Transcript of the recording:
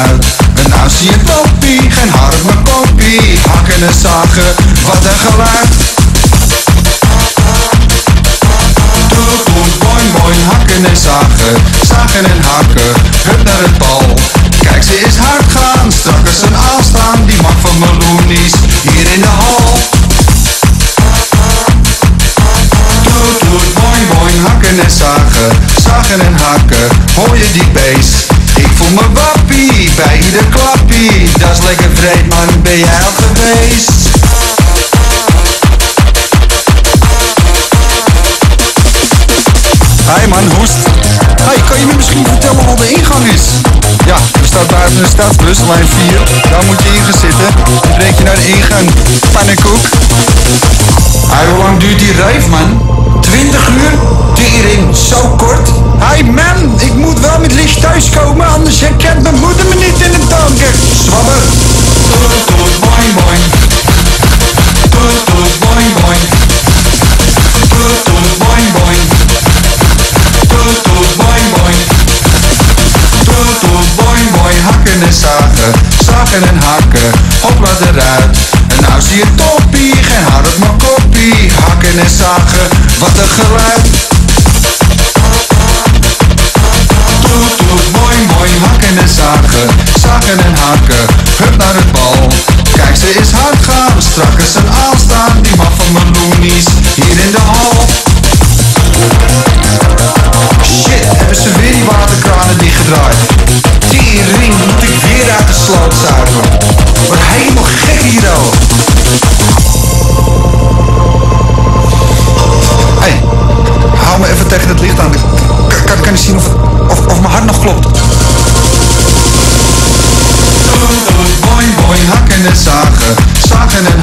eruit. En nou zie je toppie, geen haar op mijn kopie. Hakken en zagen, wat een geluid. Doe goed, boing boing, hakken en zagen. Zagen en hakken, hup naar het bal. Kijk, ze is hard gaan, strak als een aanstaan. Die mag van Meloenies, hier in de hal. Doet, boing, boing, hakken en zagen, zagen en hakken, hoor je die beest? Ben jij al geweest? Hi man, hoest. Hey, kan je me misschien vertellen waar de ingang is? Ja, er staat buiten een stadsbus, lijn 4. Daar moet je in gaan zitten. Dan breek je naar de ingang. Pannenkoek. Hey, hoe lang duurt die reif, man? 20 uur? En hakken. Hopla eruit. En nou zie je toppie, geen haar op mijn koppie. Hakken en zagen, wat een geluid. Toet, toet, boing, boing. Hakken en zagen, zagen en hakken. Weer uit de sloot zuigen. Word helemaal gek hier al. Hé, hey, hou me even tegen het licht aan. Kan, kan, kan ik zien of, of, of mijn hart nog klopt? Boing, boing, hakken en zagen, zagen en